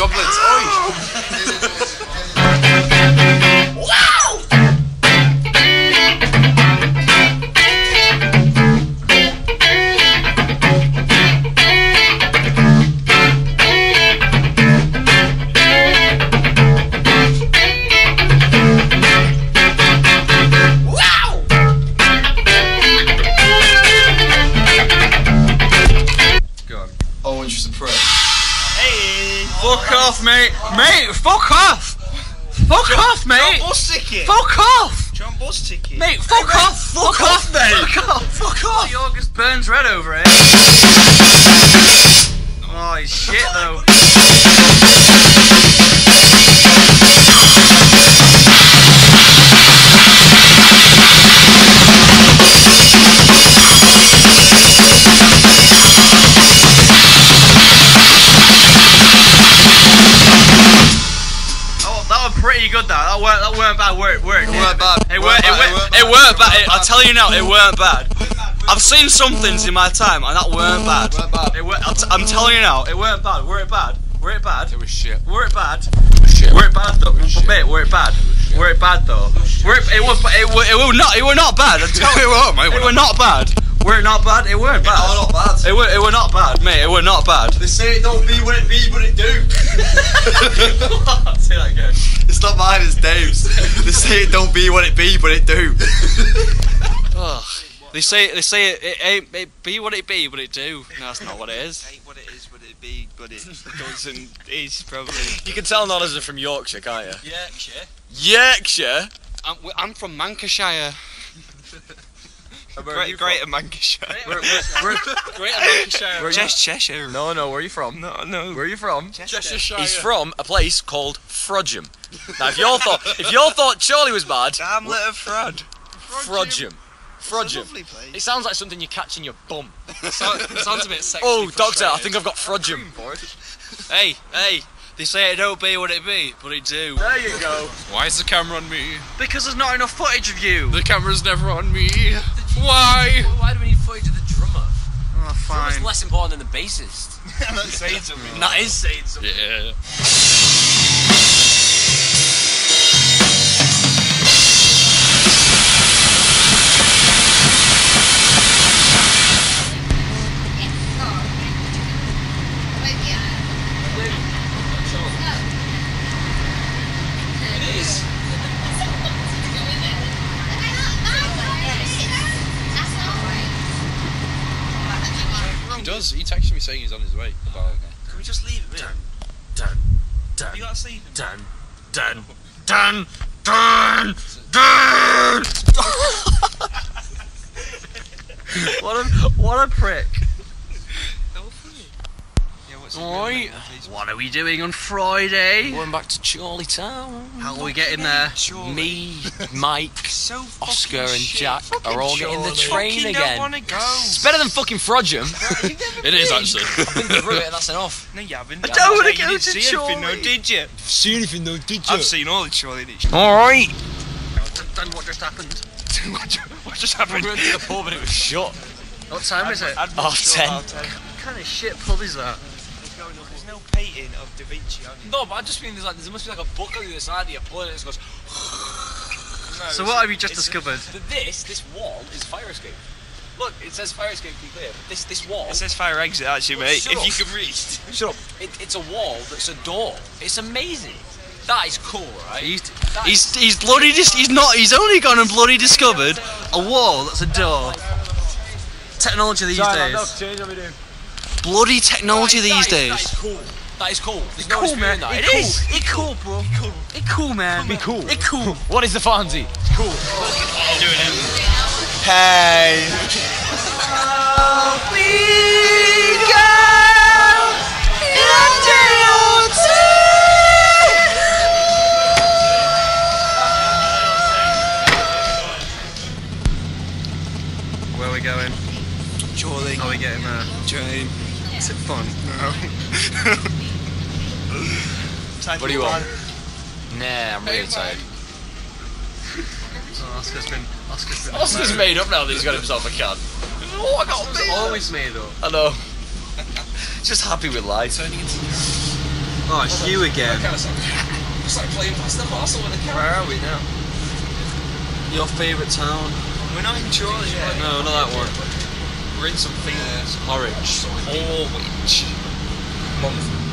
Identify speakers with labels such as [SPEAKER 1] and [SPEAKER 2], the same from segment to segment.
[SPEAKER 1] goblins. Oi!
[SPEAKER 2] off, mate! Mate, fuck off! Fuck off, mate!
[SPEAKER 3] John Bus ticket!
[SPEAKER 2] Fuck off!
[SPEAKER 3] John Bus ticket!
[SPEAKER 2] Mate, fuck off! Fuck off, mate! Fuck off! Fuck off! The August Burns Red over it. Oh, he's shit though. Tell you now. It weren't bad. I've seen some things in my time, and that weren't bad.
[SPEAKER 1] Weren't bad.
[SPEAKER 2] It weren't, I'll t- I'm telling you now. It weren't bad. Were it bad? Were it bad?
[SPEAKER 1] It was shit.
[SPEAKER 2] Were it bad?
[SPEAKER 1] Shit.
[SPEAKER 2] Were it bad though? Mate, were it bad? Were it bad though? Were it? It was. It were, it were not. It were not bad. I tell you.
[SPEAKER 1] It were, mate,
[SPEAKER 2] It
[SPEAKER 1] were
[SPEAKER 2] were not bad. Were it not bad? It weren't bad.
[SPEAKER 1] Oh, not bad.
[SPEAKER 2] It were. It were not bad, mate. It were not bad.
[SPEAKER 1] They say it don't be what it be, but it do.
[SPEAKER 2] Say that again.
[SPEAKER 1] it's not mine, it's Dave's. they say it don't be what it be, but it do.
[SPEAKER 2] Ugh. They say they say it, it, ain't it be what it be, but it do. No, that's not what it is.
[SPEAKER 3] Ain't what it is, what it be, but it doesn't. Is probably.
[SPEAKER 4] You can tell none of us are from Yorkshire, can't you?
[SPEAKER 2] Yorkshire.
[SPEAKER 4] Yorkshire?
[SPEAKER 2] I'm, w- I'm from Lancashire.
[SPEAKER 3] Great, Greater Lancashire.
[SPEAKER 2] We're, we're, we're Lancashire.
[SPEAKER 3] Just Cheshire.
[SPEAKER 4] No, no, where are you from?
[SPEAKER 3] No, no.
[SPEAKER 4] Where are you from?
[SPEAKER 2] Cheshire.
[SPEAKER 4] He's from a place called Frodsham. Now, if y'all thought if y'all thought Chorley was bad,
[SPEAKER 3] Damn little fraud.
[SPEAKER 4] Frodsham. Frodsham.
[SPEAKER 3] Lovely place.
[SPEAKER 4] It sounds like something you catch in your bum.
[SPEAKER 2] sounds, sounds a bit sexually
[SPEAKER 4] Oh, doctor, I think I've got Frodsham.
[SPEAKER 2] Hey, hey. They say it don't be what it be, but it do.
[SPEAKER 4] There you go.
[SPEAKER 1] Why is the camera on me?
[SPEAKER 2] Because there's not enough footage of you.
[SPEAKER 1] The camera's never on me. Why?
[SPEAKER 4] Why do we need footage of the drummer?
[SPEAKER 2] Oh, fine.
[SPEAKER 4] less important than the bassist.
[SPEAKER 3] I'm not saying something.
[SPEAKER 4] That is saying something.
[SPEAKER 1] Yeah.
[SPEAKER 4] Dun, dun, dun, dun, dun.
[SPEAKER 2] What a what a prick.
[SPEAKER 3] No funny. Yeah, what's the
[SPEAKER 2] Oi.
[SPEAKER 3] real name of this?
[SPEAKER 2] What are we doing on Friday?
[SPEAKER 4] Going back to Chorley Town.
[SPEAKER 2] How are we getting there?
[SPEAKER 3] Surely.
[SPEAKER 4] Me, Mike,
[SPEAKER 3] So
[SPEAKER 4] Oscar, and
[SPEAKER 3] shit.
[SPEAKER 4] Jack
[SPEAKER 3] Fucking
[SPEAKER 4] are all getting the train
[SPEAKER 3] Fucking
[SPEAKER 4] again.
[SPEAKER 3] Don't go.
[SPEAKER 4] It's better than fucking Frodsham.
[SPEAKER 1] it is actually.
[SPEAKER 4] I've been through it and that's enough.
[SPEAKER 3] No, you haven't.
[SPEAKER 2] I don't wanna
[SPEAKER 3] You
[SPEAKER 2] go
[SPEAKER 3] didn't
[SPEAKER 2] to
[SPEAKER 3] see anything, no, did you?
[SPEAKER 4] See anything though, did you?
[SPEAKER 3] I've seen all the Charlie.
[SPEAKER 4] Alright.
[SPEAKER 2] Then what just happened?
[SPEAKER 3] what just happened?
[SPEAKER 4] We went to the pub and it was shut.
[SPEAKER 2] What time is it?
[SPEAKER 3] I'd
[SPEAKER 4] Half
[SPEAKER 3] sure
[SPEAKER 4] ten.
[SPEAKER 3] half ten.
[SPEAKER 2] What kind of shit pub is that?
[SPEAKER 3] There's no painting of Da Vinci on it.
[SPEAKER 4] No, but I just mean there's like there must be like a book on the other side of your blood and it goes.
[SPEAKER 3] No,
[SPEAKER 2] So what have you just discovered?
[SPEAKER 4] But this, this wall is fire escape. Look, it says fire escape to be clear, but this this wall.
[SPEAKER 3] It says fire exit actually,
[SPEAKER 4] Well,
[SPEAKER 3] mate. If
[SPEAKER 4] up.
[SPEAKER 3] you can read.
[SPEAKER 4] Shut up. It, it's a wall that's a door. It's amazing. That is cool, right?
[SPEAKER 2] He's
[SPEAKER 4] That
[SPEAKER 2] he's he's bloody just he's not he's only gone and bloody discovered a wall that's a door. Technology these days.
[SPEAKER 4] change what we do.
[SPEAKER 2] Bloody technology
[SPEAKER 4] That is-
[SPEAKER 2] these
[SPEAKER 4] that is-
[SPEAKER 2] days.
[SPEAKER 4] That is cool. That is cool. There's no
[SPEAKER 2] cool, man.
[SPEAKER 4] that.
[SPEAKER 2] It
[SPEAKER 4] It
[SPEAKER 2] cool.
[SPEAKER 4] is.
[SPEAKER 2] It cool, bro. Cool. It cool, man.
[SPEAKER 4] Be cool.
[SPEAKER 2] It cool.
[SPEAKER 4] What is the Fonzie? It's cool.
[SPEAKER 3] Hey.
[SPEAKER 2] Where are we going? Chorley. Are we getting uh, there?
[SPEAKER 3] Train.
[SPEAKER 2] Is it fun?
[SPEAKER 4] What do you want? Nah, I'm really tired.
[SPEAKER 2] Oh, Oscar's been Oscar's been
[SPEAKER 4] Oscar's made up now that he's got himself a can. Oh, I got
[SPEAKER 2] always made up.
[SPEAKER 4] I know. Just happy with life.
[SPEAKER 2] Oh, it's you again.
[SPEAKER 4] It's like playing past the parcel with a cat.
[SPEAKER 3] Where are we now?
[SPEAKER 2] Your favourite town?
[SPEAKER 3] We're not in Chorley yet.
[SPEAKER 2] No, not that one.
[SPEAKER 3] We're in some fields.
[SPEAKER 2] Horwich.
[SPEAKER 3] Horwich.
[SPEAKER 4] But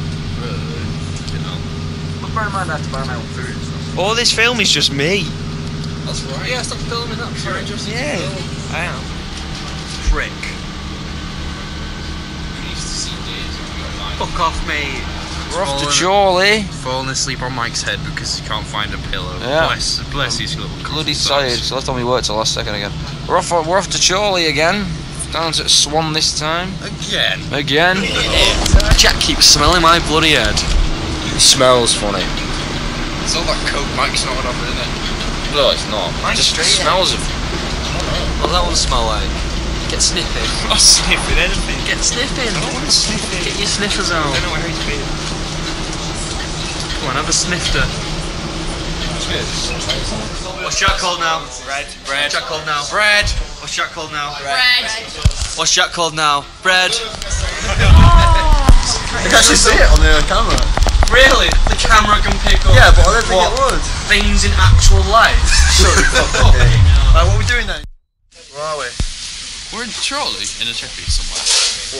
[SPEAKER 4] bear in mind, I have to buy my own food and stuff.
[SPEAKER 3] All this film is just me.
[SPEAKER 4] That's right. Yeah, stop filming that. Sorry, just
[SPEAKER 3] Yeah. I am.
[SPEAKER 2] Prick. Fuck off, mate.
[SPEAKER 3] We're off to
[SPEAKER 2] Fallen-
[SPEAKER 3] Chorley.
[SPEAKER 2] Falling asleep on Mike's head because he can't find a pillow.
[SPEAKER 3] Yeah.
[SPEAKER 2] Bless, bless his little
[SPEAKER 3] Bloody
[SPEAKER 2] socks.
[SPEAKER 3] tired. So left on me work till last second again. We're off. We're off to Chorley again. Down to Swan this time.
[SPEAKER 2] Again.
[SPEAKER 3] Again.
[SPEAKER 2] Jack keeps smelling my bloody head.
[SPEAKER 3] It smells funny.
[SPEAKER 2] It's all that coke Mike's not off, isn't it?
[SPEAKER 3] No, it's not. It just smells of.
[SPEAKER 2] What does that one smell like? Get sniffing.
[SPEAKER 3] I'm not sniffing anything.
[SPEAKER 2] Get sniffing.
[SPEAKER 3] I don't want to sniff it.
[SPEAKER 2] Get your sniffers out.
[SPEAKER 3] I don't know where it's been.
[SPEAKER 2] Come on, have a snifter. What's Jack called now?
[SPEAKER 3] Bread.
[SPEAKER 2] Bread. What's Jack called now.
[SPEAKER 3] Bread.
[SPEAKER 2] What's Jack called now?
[SPEAKER 5] Bread.
[SPEAKER 2] What's Jack called now? Bread.
[SPEAKER 1] Oh, you can actually see it on the camera.
[SPEAKER 2] Really? The camera can pick up.
[SPEAKER 1] Yeah, but I don't think it would.
[SPEAKER 2] Things in actual life.
[SPEAKER 1] Shut the fuck up. Right, what are we doing then? Where are we?
[SPEAKER 6] We're in Chorley in a chippy somewhere.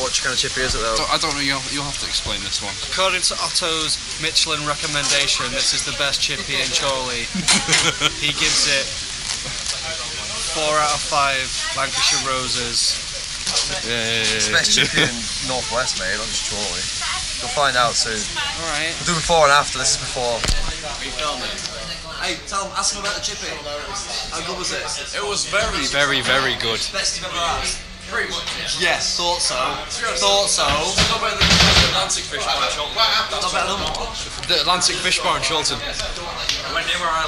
[SPEAKER 1] What kind of chippy is it though?
[SPEAKER 6] I don't know. You'll, you'll have to explain this one.
[SPEAKER 2] According to Otto's Michelin recommendation, this is the best chippy in Chorley. he gives it four out of five Lancashire roses.
[SPEAKER 1] It's the best chippy in Northwest, mate, not just Chorley. You'll find out soon.
[SPEAKER 2] Alright.
[SPEAKER 1] We'll do before and after. This is before.
[SPEAKER 2] Hey, tell him, ask him about the chippy. How good was it?
[SPEAKER 6] It was very, very, very good.
[SPEAKER 2] Best you've ever had? Pretty much. Yes, thought so. Thought so.
[SPEAKER 6] Not better than the Atlantic Fish Bar in Chilton.
[SPEAKER 2] Not better than what?
[SPEAKER 6] The Atlantic Fish Bar in Chilton.
[SPEAKER 2] Went near where I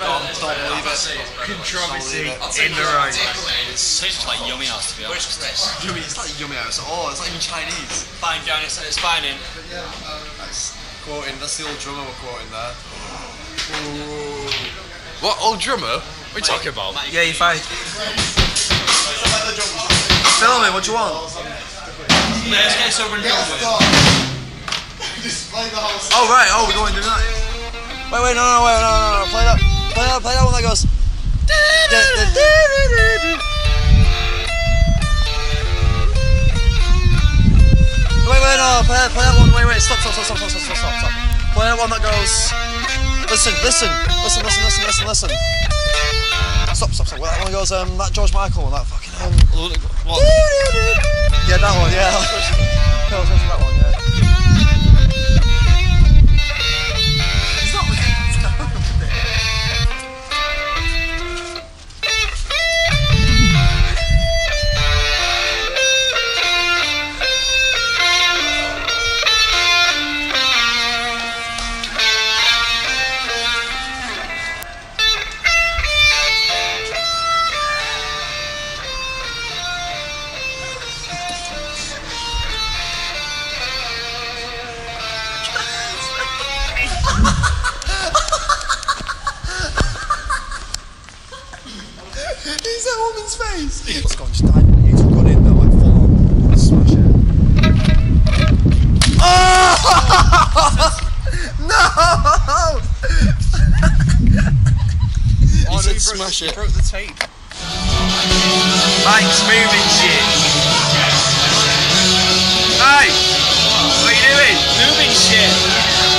[SPEAKER 2] live. Don't, don't believe it. Controversy in the right.
[SPEAKER 4] tastes like yummy house, to be honest.
[SPEAKER 1] Yummy, it's like yummy house. Oh, it's not even Chinese.
[SPEAKER 4] Fine, Johnny, it's, it's fine in.
[SPEAKER 1] Quoting, that's the old drummer we're quoting there.
[SPEAKER 6] What old drummer? What are you talking about?
[SPEAKER 1] Yeah, you fight. Film it, what do you want?
[SPEAKER 2] Let's get this over and done with.
[SPEAKER 1] Oh, right, oh, we're going to do that. Wait, wait, no, no, wait, no, no, no, play that. Play that, play that one that goes. Wait, wait, no, play, play that one. Wait, wait, stop, stop, stop, stop, stop, stop, stop, stop. Play that one that goes. Listen, listen, listen, listen, listen, listen, listen. Stop, stop, stop. Well, that one goes. Um, that George Michael one, that fucking. Um,
[SPEAKER 2] What?
[SPEAKER 1] yeah, that one, yeah. no!
[SPEAKER 2] He said smash it.
[SPEAKER 1] Broke the tape.
[SPEAKER 2] Mike's moving shit. Hey! What are you doing? Moving